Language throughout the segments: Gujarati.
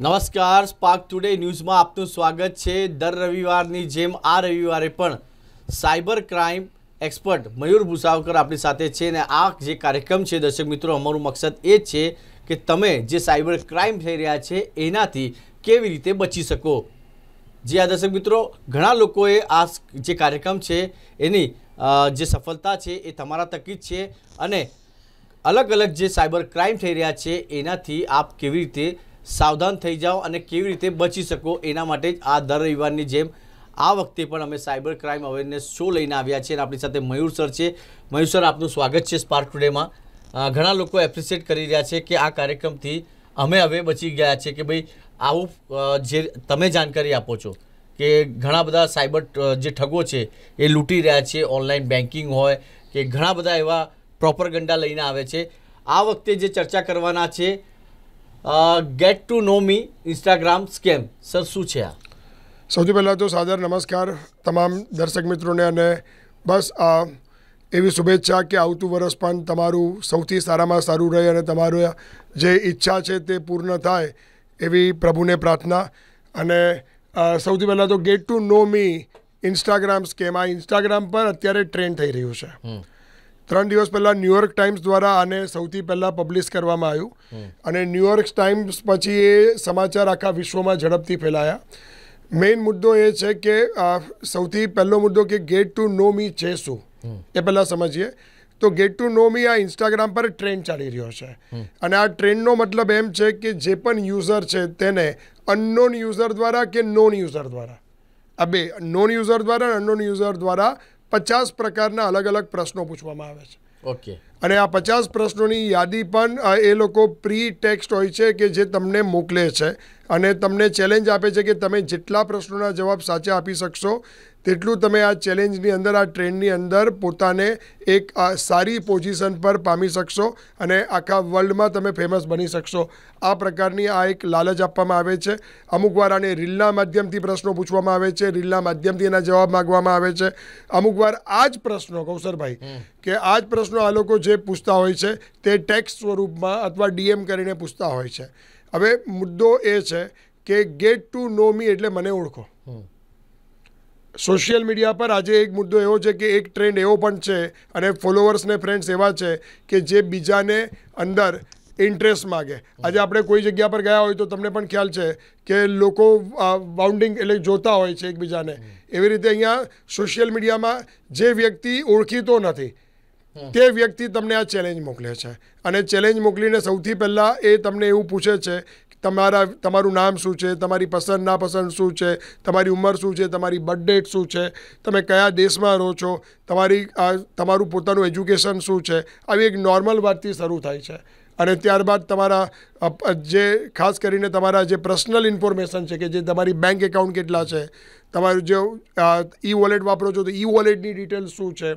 નમસ્કાર સ્પાર્ક ટુડે ન્યૂઝમાં આપનું સ્વાગત છે. દર રવિવારની જેમ આ રવિવારે પણ cyber crime expert Mayur Bhusavkar આપણી સાથે છે અને આ જે કાર્યક્રમ છે, દર્શક મિત્રો, અમારું મકસદ એ છે કે તમે જે સાયબર ક્રાઇમ થઈ રહ્યા છે, એનાથી કેવી રીતે બચી શકો? જે આ દર્શક મિત્રો, ઘણા લોકોએ આ જે કાર્યક્રમ છે, એની જે સફળતા છે એ તમારા તકી જ છે અને અલગ અલગ જે સાયબર ક્રાઇમ થઈ રહ્યા છે, એનાથી આપ કેવી રીતે સાવધાન થઈ જાઓ અને કેવી રીતે બચી શકો એના માટે આ દર રવિવારની જેમ આ વખતે પણ અમે સાયબર ક્રાઇમ અવેરનેસ શો લઈને આવ્યા છીએ અને આપણી સાથે મયુર સર છે. મયુર સર, આપનું સ્વાગત છે સ્પાર્ક ટુડેમાં ઘણા લોકો એપ્રિશિએટ કરી રહ્યા છે કે આ કાર્યક્રમથી અમે હવે બચી ગયા છે કે ભાઈ આવું જે તમે જાણકારી આપો છો કે ઘણા બધા સાયબર જે ઠગો છે એ લૂંટી રહ્યા છે, ઓનલાઈન બેન્કિંગ હોય કે ઘણા બધા એવા પ્રોપર ગંડા લઈને આવે છે. આ વખતે જે ચર્ચા કરવાના છે get to know me Instagram scam sir શું છે આ? સૌથી પહેલાં તો સાદર નમસ્કાર તમામ દર્શક મિત્રોને અને બસ આ એવી શુભેચ્છા કે આવતું વર્ષ પણ તમારું સૌથી સારામાં સારું રહે અને તમારું જે ઈચ્છા છે તે પૂર્ણ થાય એવી પ્રભુને પ્રાર્થના. અને સૌથી પહેલાં તો get to know me Instagram scam આ ઇન્સ્ટાગ્રામ પર અત્યારે ટ્રેન્ડ થઈ રહ્યું છે. ત્રણ દિવસ પહેલાં ન્યુયોર્ક ટાઈમ્સ દ્વારા આને સૌથી પહેલાં પબ્લિશ કરવામાં આવ્યું. અને ન્યુયોર્ક ટાઈમ્સ પછી એ સમાચાર આખા વિશ્વમાં ઝડપથી ફેલાયા. મેઇન મુદ્દો એ છે કે સૌથી પહેલો મુદ્દો કે ગેટ ટુ નો મી છે શું? એ પહેલાં સમજીએ. તો ગેટ ટુ નો મી આ ઇન્સ્ટાગ્રામ પર ટ્રેન્ડ ચાલી રહ્યો છે. અને આ ટ્રેન્ડનો મતલબ એમ છે કે જે પણ યુઝર છે તેને અનનોન યુઝર દ્વારા કે નોન યુઝર દ્વારા? આ બે નોન યુઝર દ્વારા અને અનનોન યુઝર દ્વારા પચાસ પ્રકારના અલગ અલગ પ્રશ્નો પૂછવામાં આવે છે. ઓકે. અને આ પચાસ પ્રશ્નોની યાદી પણ એ લોકો પ્રી ટેક્સ્ટ હોય છે કે જે તમને મોકલે છે. અને તમને ચેલેન્જ આપે છે કે તમે જેટલા પ્રશ્નોના જવાબ સાચા આપી શકશો તેટલું તમે આ ચેલેન્જની અંદર આ ટ્રેન્ડની અંદર પોતાને એક સારી પોઝિશન પર પામી શકશો અને આખા વર્લ્ડમાં તમે ફેમસ બની શકશો. આ પ્રકારની આ એક લાલચ આપવામાં આવે છે. અમુક વાર આને રીલના માધ્યમથી પ્રશ્નો પૂછવામાં આવે છે રીલના માધ્યમથી એના જવાબ માગવામાં આવે છે. અમુક વાર આ જ પ્રશ્નો કૌશરભાઈ કે આ જ પ્રશ્નો આ લોકો જે પૂછતા હોય છે તે ટેક્સ સ્વરૂપમાં અથવા ડીએમ કરીને પૂછતા હોય છે. હવે મુદ્દો એ છે કે ગેટ ટુ નો મી એટલે મને ઓળખો. સોશિયલ મીડિયા પર આજે એક મુદ્દો એવો છે કે એક ટ્રેન્ડ એવો પણ છે અને ફોલોવર્સ ને ફ્રેન્ડ્સ એવા છે કે જે બીજાને અંદર ઇન્ટરેસ્ટ માગે. આજે આપણે કોઈ જગ્યા પર ગયા હોય તો તમને પણ ખ્યાલ છે કે લોકો બાઉન્ડિંગ એટલે જોતા હોય છે એકબીજાને. એવી રીતે અહીંયા સોશિયલ મીડિયામાં જે વ્યક્તિ ઓળખીતો નથી તે વ્યક્તિ તમને આ ચેલેન્જ મોકલે છે. અને ચેલેન્જ મોકલીને સૌથી પહેલાં એ તમને એવું પૂછે છે તમારા, તમારું નામ શું છે? તમારી પસંદ, નાપસંદ શું છે? તમારી ઉંમર શું છે? તમારી બર્થ ડેટ શું છે? તમે કયા દેશમાં રહો છો? તમારી તમારું પોતાનું એજ્યુકેશન શું છે? આવી એક નોર્મલ વાતથી શરૂ થાય છે. અને ત્યારબાદ તમારા જે ખાસ કરીને તમારા જે પર્સનલ ઇન્ફોર્મેશન છે કે જે તમારી બેંક એકાઉન્ટ કેટલા છે તમારું જે ઈ વોલેટ વાપરો છો તો ઈ વોલેટની ડિટેલ શું છે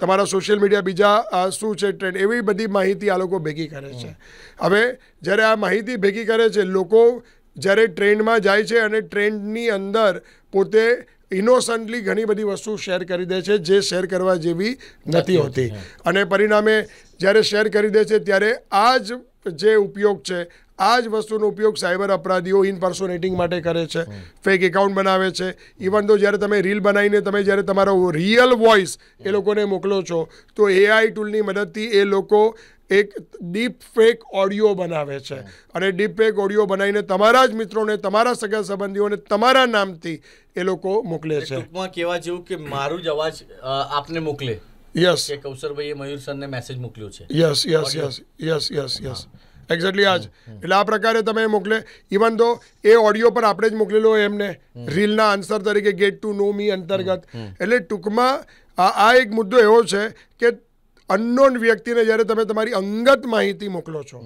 તમારા સોશિયલ મીડિયા બીજા શું છે ટ્રેન્ડ એવી બધી માહિતી આ લોકો ભેગી કરે છે. હવે જ્યારે આ માહિતી ભેગી કરે છે લોકો જ્યારે ટ્રેન્ડમાં જાય છે અને ટ્રેન્ડની અંદર પોતે ઇનોસન્ટલી ઘણી બધી વસ્તુ શેર કરી દે છે જે શેર કરવા જેવી નથી હોતી અને પરિણામે જ્યારે શેર કરી દે છે ત્યારે આ જ જે ઉપયોગ છે આ જ વસ્તુનો ઉપયોગ સાયબર અપરાધીઓ ઇનપર્સોનેટિંગ માટે કરે છે ફેક એકાઉન્ટ બનાવે છે. ઇવન તો જ્યારે તમે રીલ બનાવીને તમે જ્યારે તમારો રિયલ વોઇસ એ લોકોને મોકલો છો તો એઆઈ ટૂલની મદદથી એ લોકો એક ડીપ ફેક ઓડિયો બનાવે છે. અને ડીપ ફેક ઓડિયો બનાવીને તમારા જ મિત્રોને તમારા સગા સંબંધીઓને તમારા નામથી એ લોકો મોકલે છે. ટૂંકમાં કહેવા જેવું કે મારું જ અવાજ આપને મોકલે. યસ કે કૌશરભાઈએ મયુર સરને મેસેજ મોકલ્યો છે. Yes yes yes yes yes yes exactly આ જ એટલે આ પ્રકારે તમે મોકલે. ઇવન તો એ ઓડિયો પર આપણે જ મોકલેલો હોય એમને. રીલના આન્સર તરીકે ગેટ ટુ નો મી અંતર્ગત. એટલે ટૂંકમાં આ એક મુદ્દો એવો છે કે અનનોન વ્યક્તિને જ્યારે તમે તમારી અંગત માહિતી મોકલો છો.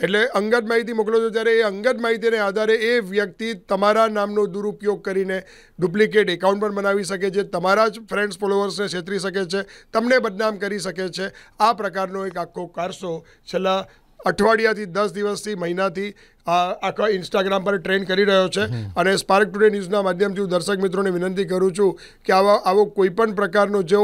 એટલે અંગત માહિતી મોકલો છો ત્યારે એ અંગત માહિતીને આધારે એ વ્યક્તિ તમારા નામનો દુરુપયોગ કરીને ડુપ્લિકેટ એકાઉન્ટ પણ બનાવી શકે છે તમારા જ ફ્રેન્ડ્સ ફોલોવર્સને છેતરી શકે છે તમને બદનામ કરી શકે છે. આ પ્રકારનો એક આખો કારસો છેલ્લા અઠવાડિયાથી દસ દિવસથી મહિનાથી આ આખા ઇન્સ્ટાગ્રામ પર ટ્રેન્ડ કરી રહ્યો છે. અને સ્પાર્ક ટુડે ન્યૂઝના માધ્યમથી હું દર્શક મિત્રોને વિનંતી કરું છું કે આવા આવો કોઈ પણ પ્રકારનો જો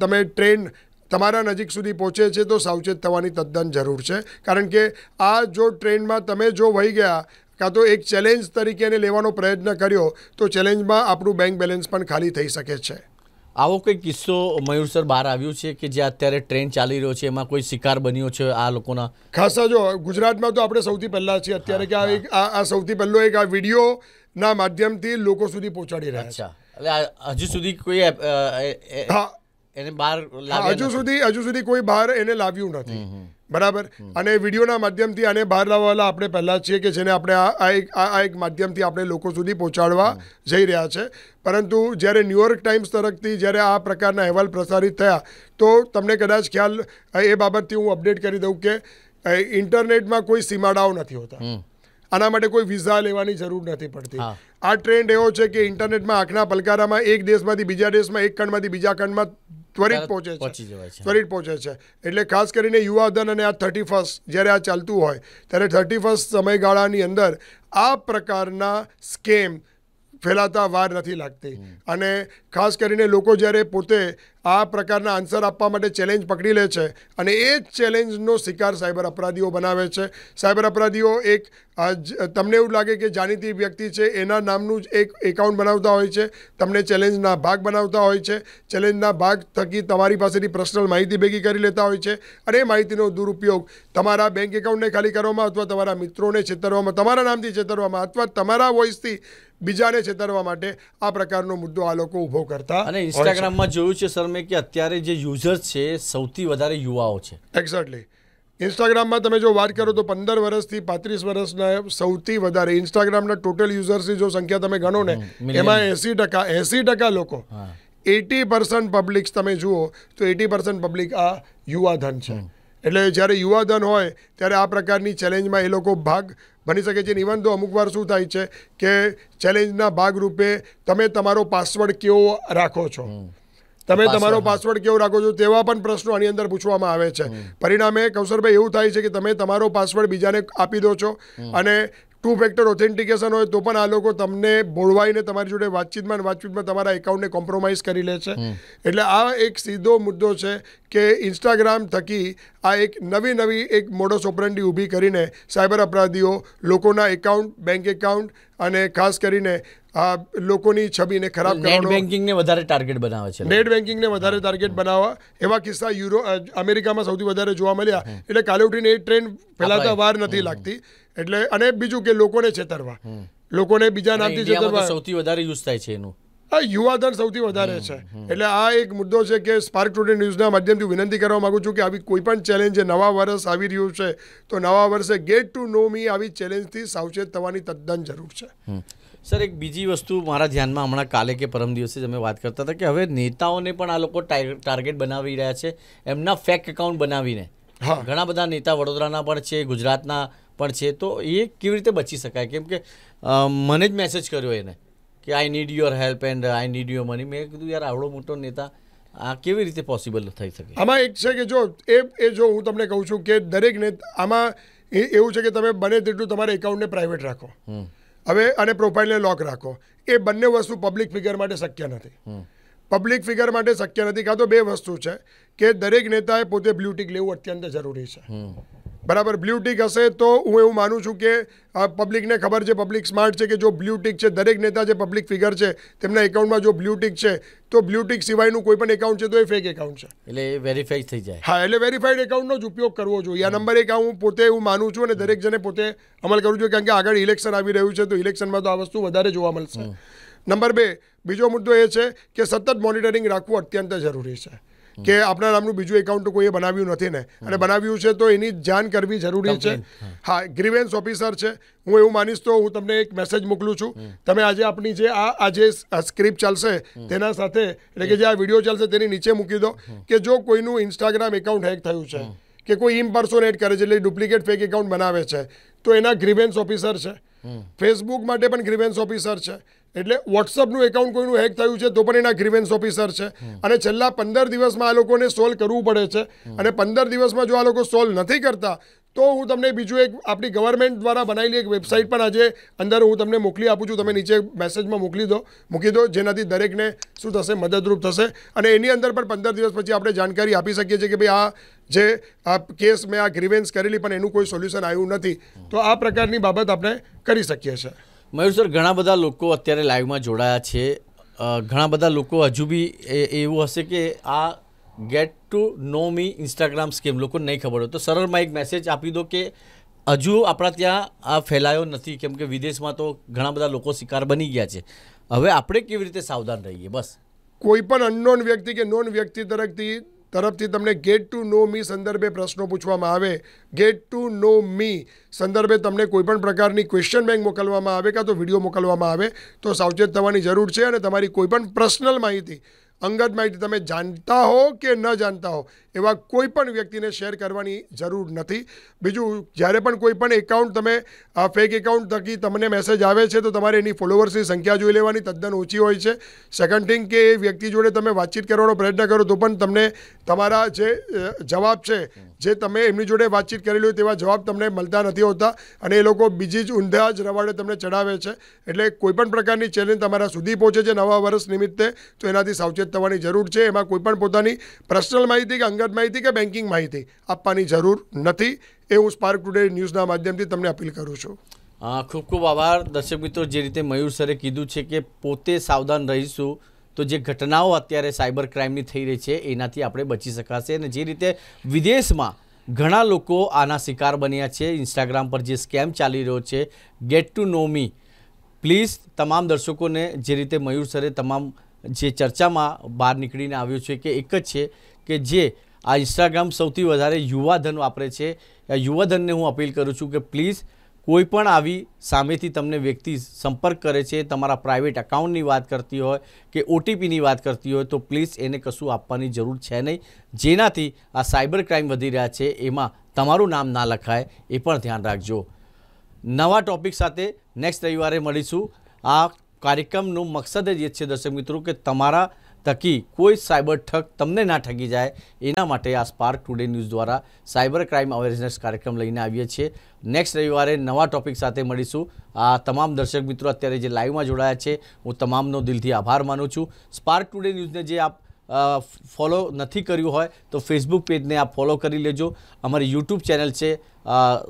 તમે ટ્રેન્ડ તમારા નજીક સુધી પહોંચે છે તો સાવચેત થવાની તદ્દન જરૂર છે. કારણ કે આ જો ટ્રેનમાં તમે જો વહી ગયા કાં તો એક ચેલેન્જ તરીકે એને લેવાનો પ્રયત્ન કર્યો તો ચેલેન્જમાં આપણું બેંક બેલેન્સ પણ ખાલી થઈ શકે છે. આવો કોઈ કિસ્સો મયુર સર બહાર આવ્યો છે કે જે અત્યારે ટ્રેન ચાલી રહ્યો છે એમાં કોઈ શિકાર બન્યો છે આ લોકોના? ખાસા જો ગુજરાતમાં તો આપણે સૌથી પહેલાં છીએ અત્યારે કે આ એક આ સૌથી પહેલો એક આ વિડીયોના માધ્યમથી લોકો સુધી પહોંચાડી રહ્યા છે. એટલે હજુ સુધી કોઈ હા એને બહાર હજુ સુધી હજુ સુધી કોઈ બહાર એને લાવ્યું નથી. બરાબર? અને વિડીયોના માધ્યમથી આને બહાર લાવવાના આપણે પહેલા છીએ કે જેને આપણે આ એક આ એક માધ્યમથી આપણે લોકો સુધી પહોંચાડવા જઈ રહ્યા છે. પરંતુ જ્યારે ન્યુયોર્ક ટાઈમ્સ તરફથી જ્યારે આ પ્રકારના અહેવાલ પ્રસારિત થયા તો તમને કદાચ ખ્યાલ એ બાબતથી હું અપડેટ કરી દઉં કે ઇન્ટરનેટમાં કોઈ સીમાડાઓ નથી હોતા. આના માટે કોઈ વિઝા લેવાની જરૂર નથી પડતી. આ ટ્રેન્ડ એવો છે કે ઇન્ટરનેટમાં આંખના પલકારામાં એક દેશમાંથી બીજા દેશમાં એક ખંડમાંથી બીજા ખંડમાં ત્વરિત પહોંચે છે. ત્વરિત પહોંચે છે. એટલે ખાસ કરીને યુવાધન અને આ થર્ટી ફર્સ્ટ જ્યારે આ ચાલતું હોય ત્યારે થર્ટી ફર્સ્ટ સમયગાળાની અંદર આ પ્રકારના સ્કેમ ફેલાતા વાર નથી લાગતી. અને ખાસ કરીને લોકો જ્યારે પોતે આ પ્રકારના આન્સર આપવા માટે ચેલેન્જ પકડી લે છે અને એ જ ચેલેન્જનો શિકાર સાયબર અપરાધીઓ બનાવે છે. સાયબર અપરાધીઓ એક તમને એવું લાગે કે જાણીતી વ્યક્તિ છે એના નામનું જ એક એકાઉન્ટ બનાવતા હોય છે તમને ચેલેન્જના ભાગ બનાવતા હોય છે ચેલેન્જના ભાગ થકી તમારી પાસેથી પર્સનલ માહિતી ભેગી કરી લેતા હોય છે અને એ માહિતીનો દુરુપયોગ તમારા બેંક એકાઉન્ટને ખાલી કરવામાં અથવા તમારા મિત્રોને છેતરવામાં તમારા નામથી છેતરવામાં અથવા તમારા વોઇસથી બીજાને છેતરવા માટે આ પ્રકારનો મુદ્દો આ લોકો ઊભો કરતા અને ઇન્સ્ટાગ્રામમાં જોયું છે સર મેં કે અત્યારે જે યુઝર્સ છે સૌથી વધારે યુવાઓ છે. એક્ઝેક્ટલી ઇન્સ્ટાગ્રામમાં તમે જો વાત કરો તો પંદર વર્ષથી પાંત્રીસ વર્ષના સૌથી વધારે ઇન્સ્ટાગ્રામના ટોટલ યુઝર્સની જો સંખ્યા તમે ગણો ને એમાં એસી ટકા એસી ટકા લોકો. એટી પર્સન્ટ પબ્લિક તમે જુઓ તો એટી પર્સન્ટ પબ્લિક આ યુવાધન છે. એટલે જ્યારે યુવાધન હોય ત્યારે આ પ્રકારની ચેલેન્જમાં એ લોકો ભાગ બની શકે છે ઇવન તો અમુક વાર શું થાય છે કે ચેલેન્જના ભાગરૂપે તમે તમારો પાસવર્ડ કેવો રાખો છો. તમે તમારો પાસવર્ડ કેવો રાખો છો તેવા પણ પ્રશ્નો આની અંદર પૂછવામાં આવે છે. પરિણામે કૌશરભાઈ એવું થાય છે કે તમે તમારો પાસવર્ડ બીજાને આપી દો છો અને ટુ ફેક્ટર ઓથેન્ટિકેશન હોય તો પણ આ લોકો તમને બોળવાઈને તમારી જોડે વાતચીતમાં વાતચીતમાં તમારા એકાઉન્ટને કોમ્પ્રોમાઇઝ કરી લે છે. એટલે આ એક સીધો મુદ્દો છે કે ઇન્સ્ટાગ્રામ થકી આ એક નવી નવી એક મોડસ ઓપરંડી ઊભી કરીને સાયબર અપરાધીઓ લોકોના એકાઉન્ટ બેંક એકાઉન્ટ અને ખાસ કરીને આ લોકોની છબીને ખરાબ નેટ બેન્કિંગને વધારે ટાર્ગેટ બનાવે છે નેટ બેન્કિંગને વધારે ટાર્ગેટ બનાવવા. એવા કિસ્સા યુરો અમેરિકામાં સૌથી વધારે જોવા મળ્યા. એટલે કાલે ઉઠીને એ ટ્રેન ફેલાતા વાર નથી લાગતી. એટલે અને બીજું કે લોકોને છેતરવા. લોકોને બીજા નામથી છેતરવા. સૌથી વધારે યુઝ થાય છે એનું. આ યુવાધન સૌથી વધારે છે. એટલે આ એક મુદ્દો છે કે સ્પાર્ક ટુડે ન્યૂઝના માધ્યમથી વિનંતી કરવા માંગુ છું કે આવી કોઈ પણ ચેલેન્જ નવા વર્ષ આવી રહ્યું છે તો નવા વર્ષે ગેટ ટુ નો મી આવી ચેલેન્જથી સાવચેત થવાની તદ્દન જરૂર છે. સર એક બીજી વસ્તુ મારા ધ્યાનમાં હમણાં કાલે કે પરમ દિવસે અમે વાત કરતા હતા કે હવે નેતાઓને પણ આ લોકો ટાર્ગેટ બનાવી રહ્યા છે એમના ફેક એકાઉન્ટ બનાવીને. ઘણા બધા નેતા વડોદરાના પણ છે ગુજરાતના પણ છે તો એ કેવી રીતે બચી શકાય? કેમ કે મને જ મેસેજ કર્યો એને. કે I need your help and I need your money મેં કીધું યાર આવડો મોટો નેતા આ કેવી રીતે પોસિબલ થઈ શકે? આમાં એક છે કે જો એ એ જો હું તમને કહું છું કે દરેક ને આમાં એવું છે કે તમે બને તેટલું તમારા એકાઉન્ટને પ્રાઇવેટ રાખો. હવે અને પ્રોફાઇલને લોક રાખો. એ બંને વસ્તુ પબ્લિક ફિગર માટે શક્ય નથી. પબ્લિક ફિગર માટે શક્ય નથી. કાં તો બે વસ્તુ છે કે દરેક નેતાએ પોતે બ્લુ ટિક લેવું અત્યંત જરૂરી છે. બરાબર બ્લુ ટીક હશે તો હું એવું માનું છું કે પબ્લિકને ખબર છે પબ્લિક સ્માર્ટ છે કે જો બ્લુ ટીક છે દરેક નેતા જે પબ્લિક ફિગર છે તેમના એકાઉન્ટમાં જો બ્લુ ટીક છે તો બ્લુ ટિક સિવાયનું કોઈ પણ એકાઉન્ટ છે તો એ ફેક એકાઉન્ટ છે. એટલે એ વેરીફાઈ થઈ જાય. હા એટલે વેરીફાઈડ એકાઉન્ટનો જ ઉપયોગ કરવો જોઈએ. આ નંબર એક હું પોતે એવું માનું છું અને દરેક જણે પોતે અમલ કરવું જોઈએ કારણ કે આગળ ઇલેક્શન આવી રહ્યું છે તો ઇલેક્શનમાં તો આ વસ્તુ વધારે જોવા મળશે. નંબર બે બીજો મુદ્દો એ છે કે સતત મોનિટરિંગ રાખવું અત્યંત જરૂરી છે. કે આપણા નામનું બીજું એકાઉન્ટ કોઈએ બનાવ્યું નથી ને. અને બનાવ્યું છે તો એની જાણ કરવી જરૂરી છે. હા. ગ્રીવેન્સ ઓફિસર છે. હું એવું માનીશ તો હું તમને એક મેસેજ મોકલું છું. તમે આજે આપણી જે આ આજે સ્ક્રિપ્ટ ચાલશે તેના સાથે એટલે કે જે આ વીડિયો ચાલશે તેની નીચે મૂકી દો કે જો કોઈનું ઇન્સ્ટાગ્રામ એકાઉન્ટ હેક થયું છે કે કોઈ ઇમ્પર્સોનેટ કરે છે એટલે ડુપ્લિકેટ ફેક એકાઉન્ટ બનાવે છે તો એના ગ્રીવેન્સ ઓફિસર છે. ફેસબુક માટે પણ ગ્રીવેન્સ ઓફિસર છે. એટલે વોટ્સઅપનું એકાઉન્ટ કોઈનું હેક થયું છે તો પણ એના ગ્રીવેન્સ ઓફિસર છે. અને છેલ્લા પંદર દિવસમાં આ લોકોને સોલ્વ કરવું પડે છે. અને પંદર દિવસમાં જો આ લોકો સોલ્વ નથી કરતા, તો હું તમને બીજું એક આપણી ગવર્મેન્ટ દ્વારા બનાવેલી એક વેબસાઇટ પણ આજે અંદર હું તમને મોકલી આપું છું. તમે નીચે મેસેજમાં મોકલી દો, મૂકી દો, જેનાથી દરેકને શું થશે? મદદરૂપ થશે. અને એની અંદર પણ પંદર દિવસ પછી આપણે જાણકારી આપી શકીએ છીએ કે ભાઈ આ જે આ કેસ મેં આ ગ્રીવેન્સ કરેલી પણ એનું કોઈ સોલ્યુશન આવ્યું નથી. તો આ પ્રકારની બાબત આપણે કરી શકીએ છીએ. મયુર ઘણા બધા લોકો અત્યારે લાઈવમાં જોડાયા છે. ઘણા બધા લોકો હજુ બી એવું હશે કે આ get to know me Instagram scheme લોકો નહીં ખબર હોય. તો સરળમાં એક મેસેજ આપી દો કે હજુ આપણા ત્યાં આ ફેલાયો નથી. કેમ કે વિદેશમાં તો ઘણા બધા લોકો શિકાર બની ગયા છે. હવે આપણે કેવી રીતે સાવધાન રહીએ? બસ. કોઈ પણ અનનોન વ્યક્તિ કે નોન વ્યક્તિ તરફથી તરફથી તમને ગેટ ટુ નો મી સંદર્ભે પ્રશ્નો પૂછવામાં આવે. ગેટ ટુ નો મી સંદર્ભે તમને કોઈપણ પ્રકારની ક્વેશ્ચન બેંક મોકલવામાં આવે કાં તો વીડિયો મોકલવામાં આવે. તો સાવચેત થવાની જરૂર છે અને તમારી કોઈપણ પર્સનલ માહિતી અંગત માહિતી તમે જાણતા હો કે ન જાણતા હો, એવા કોઈ પણ વ્યક્તિને શેર કરવાની જરૂર નથી. બીજું, જ્યારે પણ કોઈ પણ એકાઉન્ટ તમે ફેક એકાઉન્ટ થકી તમને મેસેજ આવે છે, તો તમારે એની ફોલોવર્સની સંખ્યા જોઈ લેવાની, તદ્દન ઓછી હોય છે. સેકન્ડ થિંગ કે એ વ્યક્તિ જોડે તમે વાતચીત કરવાનો પ્રયત્ન કરો, તો પણ તમને તમારા જે જવાબ છે જે તમે એમની જોડે વાતચીત કરેલી હોય તેવા જવાબ તમને મળતા નથી હોતા અને એ લોકો બીજી જ ઊંધા જ રવાડે તમને ચડાવે છે. એટલે કોઈપણ પ્રકારની ચેલેન્જ તમારા સુધી પહોંચે છે નવા વર્ષ નિમિત્તે, તો એનાથી સાવચેત થવાની જરૂર છે. એમાં કોઈપણ પોતાની પર્સનલ માહિતી કે અંગત માહિતી કે બેન્કિંગ માહિતી આપવાની જરૂર નથી. એ હું સ્પાર્ક ટુડે ન્યૂઝના માધ્યમથી તમને અપીલ કરું છું. ખૂબ ખૂબ આભાર. દર્શક મિત્રો, જે રીતે મયુર સરે કીધું છે કે પોતે સાવધાન રહીશું તો જે ઘટનાઓ અત્યારે સાયબર ક્રાઇમની થઈ રહી છે, એનાથી આપણે બચી શકાશે અને જે રીતે વિદેશમાં ઘણા લોકો આના શિકાર બન્યા છે ઇન્સ્ટાગ્રામ પર જે સ્કેમ ચાલી રહ્યો છે get to know me please તમામ દર્શકોને જે રીતે મયુર સરે તમામ જે ચર્ચામાં બહાર નીકળીને આવ્યું છે કે એક જ છે કે જે આ ઇન્સ્ટાગ્રામ સૌથી વધારે યુવાધન વાપરે છે યુવાધનને હું અપીલ કરું છું કે પ્લીઝ કોઈ પણ આવી સામેથી તમને વ્યક્તિ સંપર્ક કરે છે, તમારા પ્રાઇવેટ એકાઉન્ટની વાત કરતી હોય કે ઓટીપીની વાત કરતી હોય, તો પ્લીઝ એને કશું આપવાની જરૂર છે નહીં. જેનાથી આ સાયબર ક્રાઇમ વધી રહ્યા છે, એમાં તમારું નામ ના લખાય, એ પણ ધ્યાન રાખજો. નવા ટોપિક સાથે નેક્સ્ટ રવિવારે મળીશું. આ કાર્યક્રમનો મકસદ જ એ છે દર્શક મિત્રો, કે તમારા થકી કોઈ સાયબર ઠગ તમને ના ઠગી જાય. એના માટે આ સ્પાર્ક ટુડે ન્યૂઝ દ્વારા સાયબર ક્રાઇમ અવેરનેસ કાર્યક્રમ લઈને આવીએ છીએ. નેક્સ્ટ રવિવારે નવા ટોપિક સાથે મળીશું. આ તમામ દર્શક મિત્રો અત્યારે જે લાઈવમાં જોડાયા છે, હું તમામનો દિલથી આભાર માનું છું. સ્પાર્ક ટુડે ન્યૂઝને જે આપ ફોલો નથી કર્યું હોય તો ફેસબુક પેજને આપ ફોલો કરી લેજો. અમારી યુટ્યુબ ચેનલ છે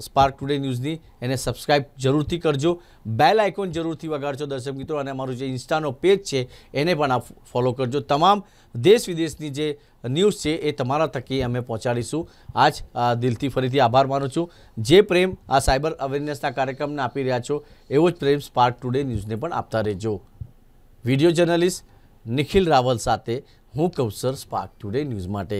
સ્પાર્ક ટુડે ન્યૂઝની એને સબસ્ક્રાઇબ જરૂરથી કરજો. બેલ આઇકોન જરૂરથી વગાડજો દર્શક મિત્રો, અને અમારું જે ઇન્સ્ટાનો પેજ છે, એને પણ આપ ફોલો કરજો. તમામ દેશ વિદેશની જે ન્યૂઝ છે, એ તમારા થકી અમે પહોંચાડીશું. આજ દિલથી ફરીથી આભાર માનું છું. જે પ્રેમ આ સાયબર અવેરનેસના કાર્યક્રમને આપી રહ્યા છો, એવો જ પ્રેમ સ્પાર્ક ટુડે ન્યૂઝને પણ આપતા રહેજો. વીડિયો જર્નલિસ્ટ નિખિલ રાવલ સાથે હું કૌશર સ્પાર્ક ટુડે ન્યૂઝ માટે